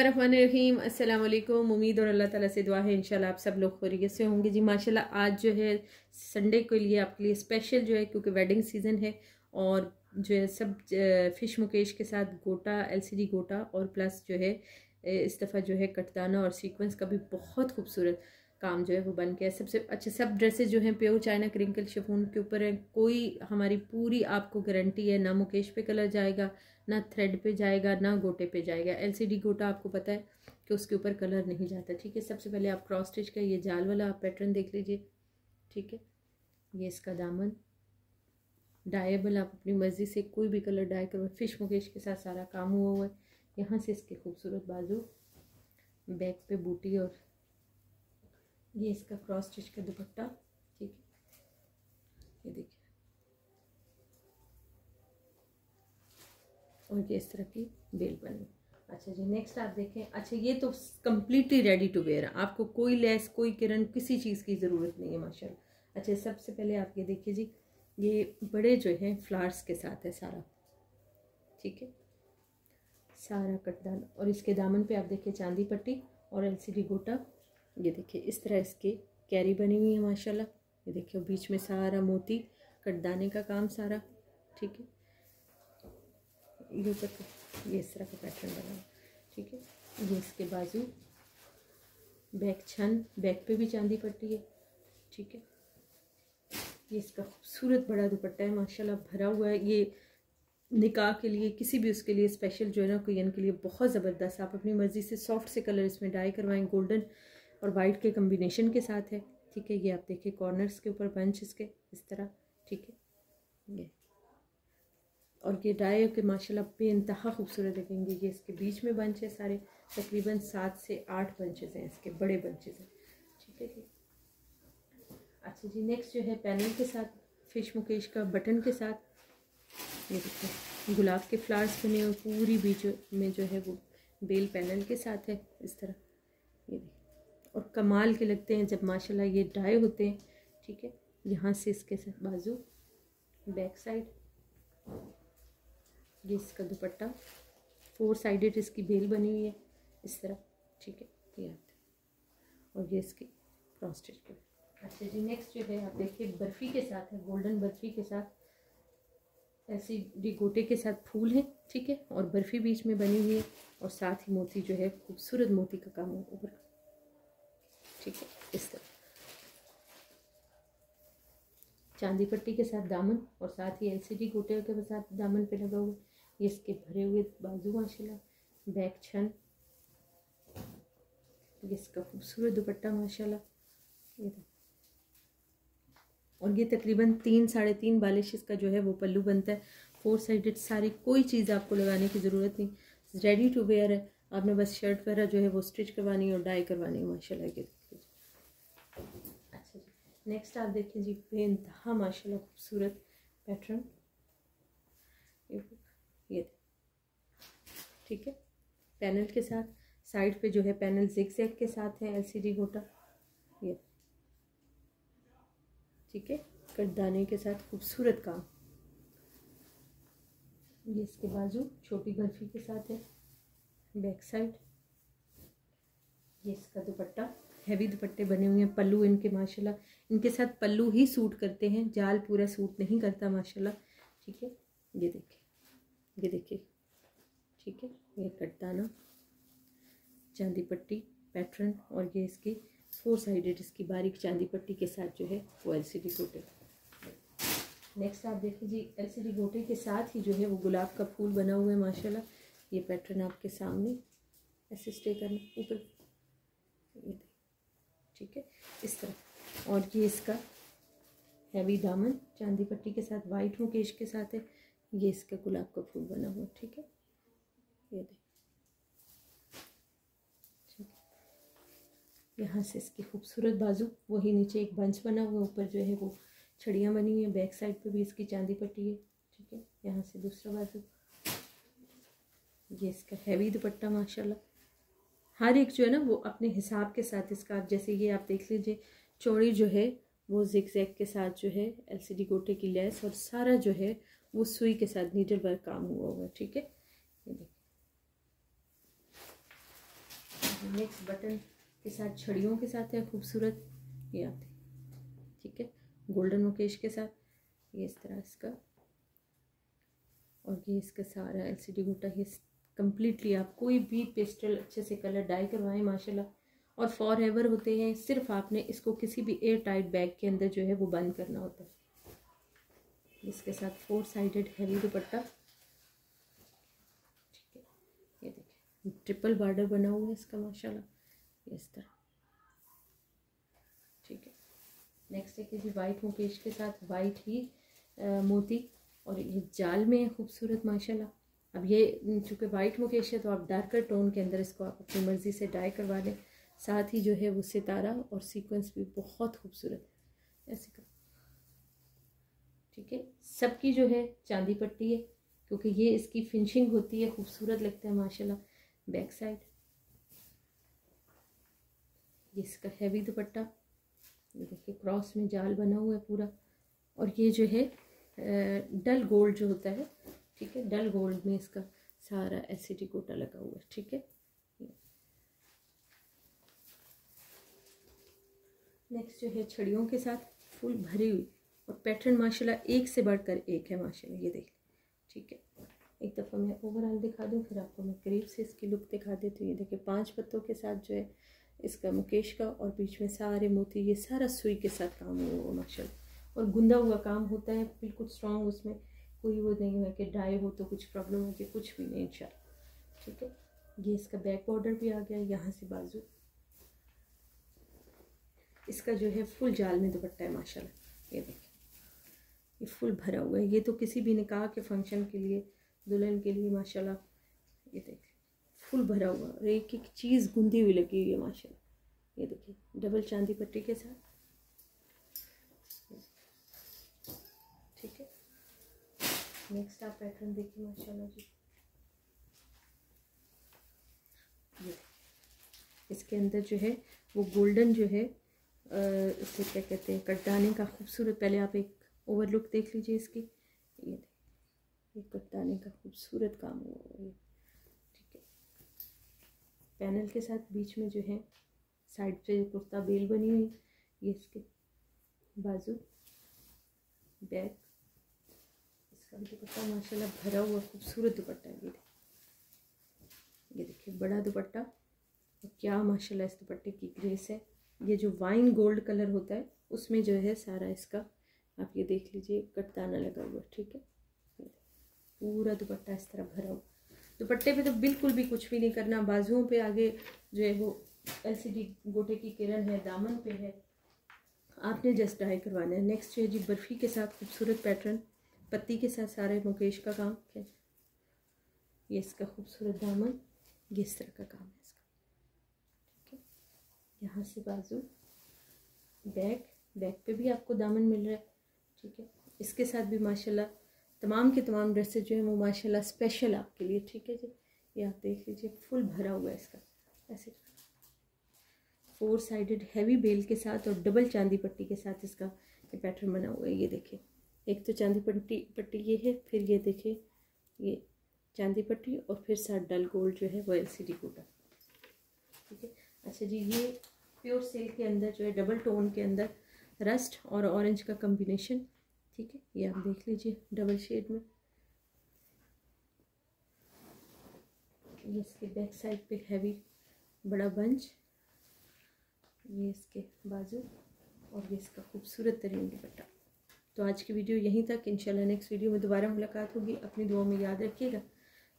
रहीम, अस्सलाम वालेकुम। उम्मीद और अल्लाह ताला से दुआ है, इंशाल्लाह आप सब लोग खैरियत से होंगे। जी, माशाल्लाह आज जो है संडे के लिए आपके लिए स्पेशल जो है, क्योंकि वेडिंग सीज़न है और जो है सब फ़िश मुकेश के साथ गोटा एलसीडी गोटा और प्लस जो है इस दफ़ा जो है, कटदाना और सीक्वेंस का भी बहुत खूबसूरत काम जो है वो बन गया। सबसे अच्छा सब ड्रेसेस जो हैं प्योर चाइना क्रिंकल शिफोन के ऊपर है। कोई हमारी पूरी आपको गारंटी है, ना मुकेश पे कलर जाएगा, ना थ्रेड पे जाएगा, ना गोटे पे जाएगा। एलसीडी गोटा आपको पता है कि उसके ऊपर कलर नहीं जाता। ठीक है, सबसे पहले आप क्रॉस स्टिच का ये जाल वाला आप पैटर्न देख लीजिए। ठीक है, ये इसका दामन। डायबल आप अपनी मर्ज़ी से कोई भी कलर डाई करो। फ़िश मुकेश के साथ सारा काम हुआ हुआ है। यहाँ से इसके खूबसूरत बाजू बैक पे बूटी और ये इसका क्रॉस स्टिच का दुपट्टा, ठीक है? ये देखिए। और ये इस तरह की बेल बनी। अच्छा जी नेक्स्ट आप देखें। अच्छा ये तो कम्प्लीटली रेडी टू वेयर है। आपको कोई लेस कोई किरण, किसी चीज़ की ज़रूरत नहीं है, माशाल्लाह। अच्छा सबसे पहले आप ये देखिए जी, ये बड़े जो हैं फ्लावर्स के साथ है सारा। ठीक है? सारा कटदान। और इसके दामन पे आप देखिए चांदी पट्टी और एलसीडी गोटा। ये देखिए, इस तरह इसकी कैरी बनी हुई है, माशाल्लाह। ये देखिए बीच में सारा मोती, कटदाने का काम सारा, ठीक है? ये ऊपर ये इस तरह का पैटर्न बना ठीक है? ये इसके बाजू, बैक छन, बैक पे भी चांदी पट्टी है, ठीक है? ये इसका खूबसूरत बड़ा दुपट्टा है, माशाल्लाह, भरा हुआ है। ये निकाह के लिए, किसी भी उसके लिए स्पेशल जो है ना कोयन के लिए बहुत ज़बरदस्त। आप अपनी मर्ज़ी से सॉफ्ट से कलर इसमें डाई करवाएँ गोल्डन और वाइट के कम्बिनेशन के साथ है। ठीक है, ये आप देखिए कॉर्नर्स के ऊपर बंच इसके, इस तरह। ठीक है, ये। और ये डाई के माशाल्लाह पे इंतहा खूबसूरत देखेंगे। ये इसके बीच में बंच है सारे, तकरीबन सात से आठ बंचेज हैं इसके, बड़े बंचेज हैं। ठीक है जी। अच्छा जी नेक्स्ट जो है पैनल के साथ फ़िश मुकेश का बटन के साथ। ये देखिए, गुलाब के फ्लावर्स बने हुए पूरी बीच में जो है वो बेल पैनल के साथ है, इस तरह। ये देखिए। और कमाल के लगते हैं जब माशाल्लाह ये डाई होते हैं। ठीक है? यहाँ से इसके साथ बाजू बैक साइड ये इसका दुपट्टा। फोर साइडेड इसकी बेल बनी हुई है इस तरह। ठीक है? ये और ये इसकी क्रॉस स्टिच पे अच्छा जी नेक्स्ट जो है, आप देखिए, बर्फ़ी के साथ है गोल्डन बर्फ़ी के साथ। ऐसी डी गोटे के साथ फूल है, ठीक है? और बर्फ़ी बीच में बनी हुई है। और साथ ही मोती जो है, खूबसूरत मोती का काम ऊपर। ठीक है, इस तरह। चांदी पट्टी के साथ दामन और साथ ही एलसीडी गोटे के साथ दामन पे लगा हुआ। ये इसके भरे हुए बाजू, माशाल्लाह बैक छन। ये इसका खूबसूरत दुपट्टा, माशाल्लाह। ये और ये तकरीबन तीन, साढ़े तीन बालिश इसका जो है वो पल्लू बनता है। फोर साइडेड सारी कोई चीज़ आपको लगाने की ज़रूरत नहीं। रेडी टू वेयर है। आपने बस शर्ट वगैरह जो है वो स्टिच करवानी है और डाई करवानी है, माशाल्लाह के नेक्स्ट आप देखिए जी बेनतहा माशाल्लाह खूबसूरत पैटर्न ये ठीक है? पैनल के साथ साइड पे जो है पैनल जिग जैग के साथ है एलसीडी गोटा ये ठीक है? कटदाने के साथ खूबसूरत काम। ये इसके बाजू छोटी बर्फ़ी के साथ है। बैक साइड ये इसका दुपट्टा। हैवी दुपट्टे बने हुए हैं, पल्लू इनके, माशाल्लाह। इनके साथ पल्लू ही सूट करते हैं, जाल पूरा सूट नहीं करता, माशाल्लाह। ठीक है? ये देखिए ये देखिए। ठीक है? ये कटदाना, चांदी पट्टी, पैटर्न, और ये इसकी फोर साइडेड इसकी बारीक चांदी पट्टी के साथ जो है, वो एल सी डी गोटे नेक्स्ट आप देखिए जी एल सी डी गोटे के साथ ही जो है, वो गुलाब का फूल बना हुआ है, माशाल्लाह। ये पैटर्न आपके सामने, ऐसे स्टे करना, ऊपर ठीक है? इस तरह। और ये इसका हैवी दामन, चांदी पट्टी के साथ वाइट मुकेश के साथ है। ये इसका गुलाब का फूल बना हुआ, ठीक है? ये देख। यहाँ से इसकी खूबसूरत बाजू, वही नीचे एक बंच बना हुआ, ऊपर जो है वो छड़ियाँ बनी हुई हैं, बैक साइड पे भी इसकी चांदी पट्टी है, ठीक है? यहाँ से दूसरा बाजू। ये इसका हैवी दुपट्टा, माशाल्लाह। हर एक जो है ना, वो अपने हिसाब के साथ इसका, जैसे ये आप देख लीजिए, चौड़ी जो है, वो जिक जैक के साथ जो है एल एलसीडी गोटे की लेस और सारा जो है, वो सुई के साथ नीडल वर्क काम हुआ हुआ ठीक है? ये देखिए। नेक्स्ट बटन के साथ, छड़ियों के साथ है, खूबसूरत, ये आप ठीक है? गोल्डन मुकेश के साथ, ये इस तरह इसका, और ये इसका सारा एल एलसीडी गोटा, ये कम्प्लीटली आप कोई भी पेस्टल अच्छे से कलर डाई करवाएँ माशाल्लाह। और फॉर एवर होते हैं सिर्फ़ आपने इसको किसी भी एयर टाइट बैग के अंदर जो है वो बंद करना होता है। इसके साथ फोर साइडेड हैवी दुपट्टा। ठीक है ये देखिए ट्रिपल बॉर्डर बना हुआ है इसका माशाल्लाह। इस तरह। ठीक है नेक्स्ट है जी वाइट मुकेश के साथ वाइट ही आ, मोती। और ये जाल में खूबसूरत माशाल्लाह। अब ये चूँकि वाइट मुकेश है तो आप डार्कर टोन के अंदर इसको आप अपनी मर्ज़ी से डाई करवा लें। साथ ही जो है वो सितारा और सीक्वेंस भी बहुत खूबसूरत ऐसे का ठीक है? सबकी जो है चांदी पट्टी है, क्योंकि ये इसकी फिनिशिंग होती है, खूबसूरत लगता है, माशाल्लाह। बैक साइड ये इसका हैवी दुपट्टा। ये देखिए क्रॉस में जाल बना हुआ है पूरा। और ये जो है डल गोल्ड जो होता है ठीक है? डल गोल्ड में इसका सारा एसिडी कोटा लगा हुआ है, ठीक है? नेक्स्ट जो है छड़ियों के साथ फुल भरी हुई और पैटर्न माशाल्लाह एक से बढ़कर एक है माशाल्लाह, ये देख, ठीक है? एक दफ़ा मैं ओवरऑल दिखा दूँ, फिर आपको मैं करीब से इसकी लुक दिखा देती हूँ। ये देखिए, पाँच पत्तों के साथ जो है इसका मुकेश का और बीच में सारे मोती, ये सारा सुई के साथ काम हुआ हुआ माशा और गुंदा हुआ काम होता है, बिल्कुल स्ट्रॉन्ग उसमें। कोई वो नहीं है कि ड्राई हो तो कुछ प्रॉब्लम हो कि कुछ भी नहीं चल ठीक है? ये इसका बैक बॉर्डर भी आ गया, यहाँ से बाजू। इसका जो है फुल जाल में दुपट्टा है, माशाल्लाह। ये देखिए ये फुल भरा हुआ है। ये तो किसी भी निकाह के फ़ंक्शन के लिए, दुल्हन के लिए, माशाल्लाह। ये देखिए फुल भरा हुआ और एक एक चीज़ गुंदी हुई लगी हुई है, माशाल्लाह। ये देखिए डबल चांदी पट्टी के साथ। नेक्स्ट आप पैटर्न देखिए, माशाल्लाह जी। ये इसके अंदर जो है, वो गोल्डन जो है इसे क्या कहते हैं, कटदाने का खूबसूरत, पहले आप एक ओवरलुक देख लीजिए इसकी। ये ये कटदाने का खूबसूरत काम हुआ है। ठीक है। पैनल के साथ बीच में जो है साइड पे कुर्ता बेल बनी हुई, ये इसके बाजू बैक इसका भी दुपट्टा माशाल्लाह भरा हुआ खूबसूरत दुपट्टा है ये देखिए ये देखिए, बड़ा दुपट्टा। और क्या माशाल्लाह इस दुपट्टे की ग्रेस है। ये जो वाइन गोल्ड कलर होता है, उसमें जो है सारा इसका, आप ये देख लीजिए, कटदाना लगा हुआ, ठीक है? पूरा दुपट्टा इस तरह भरा हुआ। दुपट्टे पे तो बिल्कुल भी कुछ भी नहीं करना। बाजुओं पे आगे जो है वो एलसीडी गोटे की किरण है, दामन पे है। आपने जस्ट डाई करवाना है। नेक्स्ट जो है जी बर्फ़ी के साथ खूबसूरत पैटर्न पत्ती के साथ सारे मुकेश का काम है ये इसका खूबसूरत दामन, ये इस तरह का काम है इसका। ठीक है? यहाँ से बाजू बैक बैक पे भी आपको दामन मिल रहा है। ठीक है? इसके साथ भी माशाल्लाह, तमाम के तमाम ड्रेसेज जो है वो माशाल्लाह स्पेशल आपके लिए। ठीक है जी? ये आप देख लीजिए, फुल भरा हुआ है इसका। ऐसे फोर साइडेड हैवी बेल के साथ और डबल चांदी पट्टी के साथ इसका पैटर्न बना हुआ है। ये देखिए। एक तो चांदी पट्टी पट्टी ये है, फिर ये देखिए ये चांदी पट्टी और फिर साथ डल गोल्ड जो है वो एल सी डी कोटा। ठीक है? अच्छा जी, ये प्योर सिल्क के अंदर जो है, डबल टोन के अंदर रस्ट और ऑरेंज का कम्बिनेशन। ठीक है? ये आप देख लीजिए, डबल शेड में। ये इसके बैक साइड पे हैवी बड़ा बंच। ये इसके बाजू और ये इसका खूबसूरत तरीन दुपट्टा। तो आज की वीडियो यहीं तक। इंशाल्लाह नेक्स्ट वीडियो में दोबारा मुलाकात होगी। अपनी दुआ में याद रखिएगा।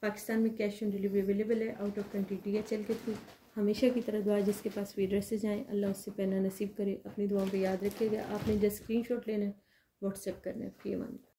पाकिस्तान में कैश ऑन डिलीवरी अवेलेबल है। Out of country D H L के थ्रू हमेशा की तरह दुआ जिसके पास भी ड्रेसेज जाएँ। अल्लाह उससे पहना नसीब करे। अपनी दुआओं पर याद रखिएगा। आपने जस्ट स्क्रीन शॉट लेना है। व्हाट्सएप करना है। फ़ी